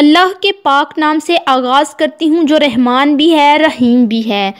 अल्लाह के पाक नाम से आगाज़ करती हूँ, जो रहमान भी है, रहीम भी है।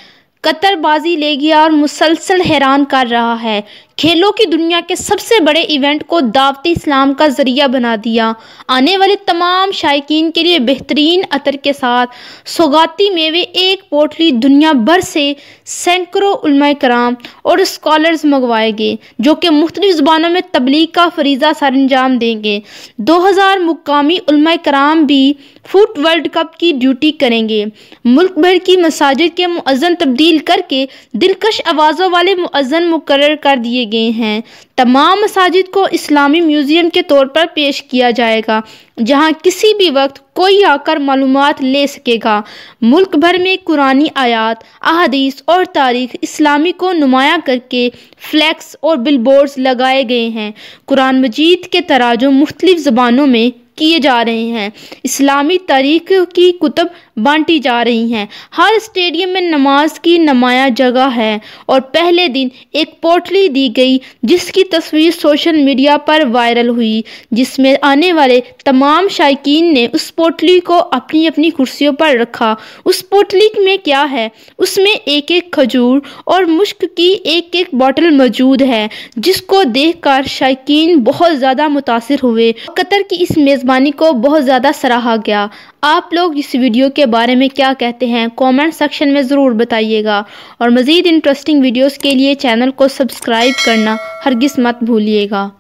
कतरबाजी ले गया और मुसलसल हैरान कर रहा है। खेलों की दुनिया के सबसे बड़े इवेंट को दावत इस्लाम का ज़रिया बना दिया। आने वाले तमाम शायकीन के लिए बेहतरीन अतर के साथ सौगाती मेवे एक पोटली दुनिया भर से सैकड़ों कराम और स्कॉलर्स मंगवाए गए जो कि मुख्तलिफ़ ज़ुबानों में तबलीग का फरीज़ा सर अंजाम देंगे। दो हज़ार मुकामी कराम भी फुट वर्ल्ड कप की ड्यूटी करेंगे। मुल्क भर की मसाजिद के मुअज़न तब्दील करके दिलकश आवाज़ों वाले मुअज़न मुकर कर दिए गए हैं। तमाम मसाजिद को इस्लामी म्यूज़ियम के तौर पर पेश किया जाएगा, जहाँ किसी भी वक्त कोई आकर मालूम ले सकेगा। मुल्क भर में कुरानी आयात, अहदीस और तारीख इस्लामी को नुमाया करके फ्लैक्स और बिलबोर्ड्स लगाए गए हैं। कुरान मजीद के तराजों मुख्तलिफ़ ज़बानों में किए जा रहे हैं। इस्लामी तारीख की कुतब बांटी जा रही हैं। हर स्टेडियम में नमाज़ की नमाया जगह है और पहले दिन एक पोटली दी गई, जिसकी तस्वीर सोशल मीडिया पर वायरल हुई, जिसमें आने वाले तमाम शायकीन ने उस पोटली को अपनी अपनी कुर्सियों पर रखा। उस पोटली में क्या है? उसमें एक एक खजूर और मुश्क की एक एक बॉटल मौजूद है, जिसको देखकर शायकीन बहुत ज़्यादा मुतासर हुए। कतर की इस मेज़बान मेज़बानी को बहुत ज़्यादा सराहा गया। आप लोग इस वीडियो के बारे में क्या कहते हैं, कमेंट सेक्शन में ज़रूर बताइएगा। और मज़ीद इंटरेस्टिंग वीडियोस के लिए चैनल को सब्सक्राइब करना हरगिज़ मत भूलिएगा।